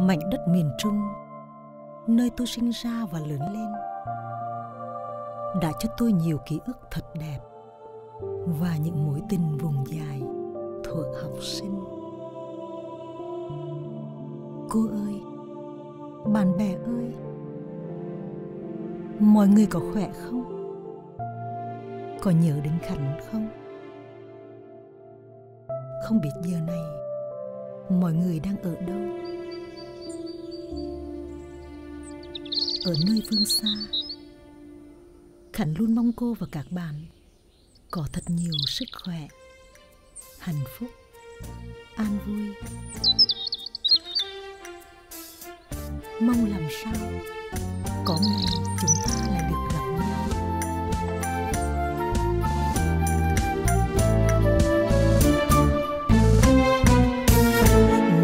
mảnh đất miền Trung, nơi tôi sinh ra và lớn lên, đã cho tôi nhiều ký ức thật đẹp và những mối tình vùng dài thuở học sinh. Cô ơi, bạn bè ơi, mọi người có khỏe không? Có nhớ đến Khánh không? Không biết giờ này mọi người đang ở đâu? Ở nơi phương xa, Khánh luôn mong cô và các bạn có thật nhiều sức khỏe, hạnh phúc, an vui. Mong làm sao có ngày chúng ta lại được gặp nhau.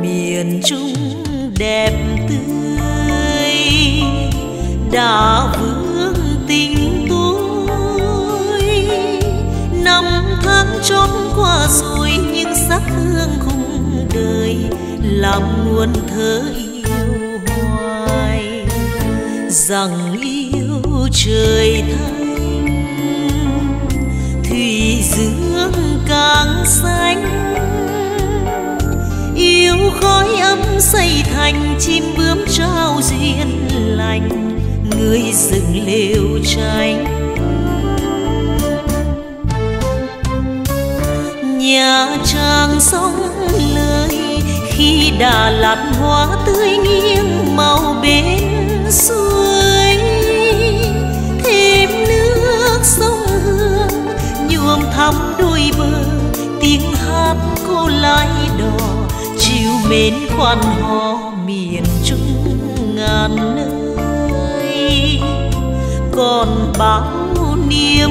miền trung đẹp đã vương tình tôi. Năm tháng trôi qua rồi nhưng sắc hương khung đời làm nguồn thơ yêu hoài. Rằng yêu trời thanh, thủy dương càng xanh. Yêu khói ấm xây thành chim bướm người dựng liều tranh nhà trang sông lời khi đà lạt hoa tươi nghiêng màu bên suối. Thêm nước sông hương nhuộm thắm đôi bờ, tiếng hát cô lái đò chiều mến khoan họ miền trung ngàn nơi còn bao niềm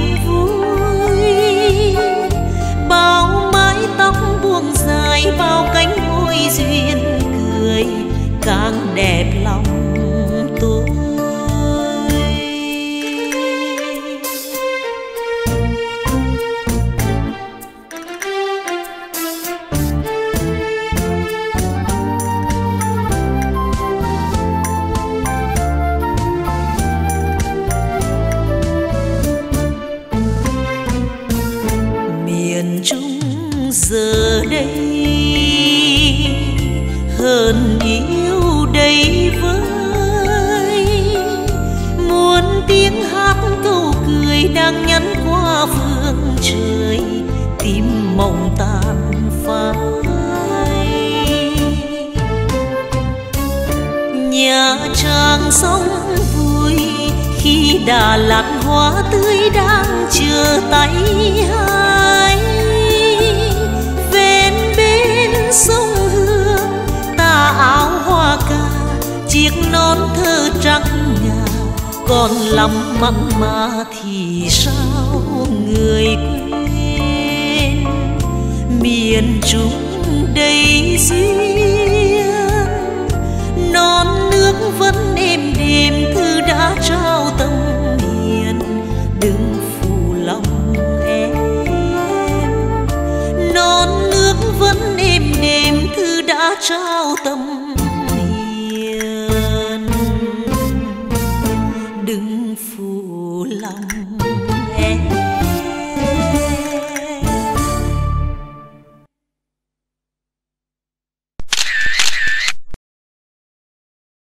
miền trung giờ đây. Hơn yêu đầy vơi muốn tiếng hát câu cười đang nhắn qua phương trời, tim mộng tàn phai. Nhà trang sông vui khi đà lạt hoa tươi đang chờ tay. Chiếc nón thơ trắng ngà còn lắm mặn mà thì sao người quên? Miền trung đầy duyên, non nước vẫn êm đềm thư đã trao tâm hiền đừng phụ lòng em, non nước vẫn êm đềm thư đã trao tâm